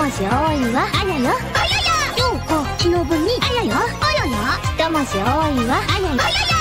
文字多いわあやよ。あやや。ようこしに。あやよ。あやや一文字多いわあやよ。あやや